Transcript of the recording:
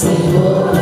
Senhor.